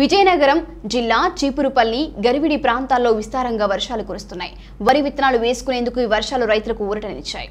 విజయనగరం జిల్లా చీపురుపల్లి గరివిడి ప్రాంతాల్లో విస్తారంగా వర్షాలు కురుస్తున్నాయి. వరి విత్తనాలు వేసుకునేందుకు ఈ వర్షాలు రైతులకు ఊరటనిచ్చాయి.